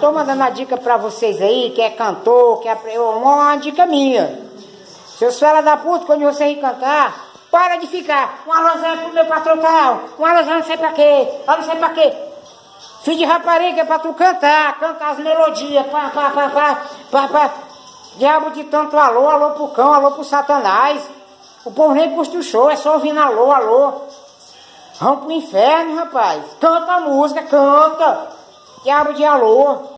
tô mandando uma dica pra vocês aí, que é cantor, que é uma dica minha. Seus fela da puta, quando você ir cantar, para de ficar. Um alôzão pro meu patrão tal, um alôzão não sei pra quê, não sei pra quê. Filho de rapariga é pra tu cantar, cantar as melodias, pá, pá, pá, pá, pá, pá. Diabo de tanto alô, alô pro cão, alô pro satanás. O povo nem curte o show, é só ouvindo alô, alô. Vamos pro inferno, rapaz. Canta a música, canta. Diabo de alô.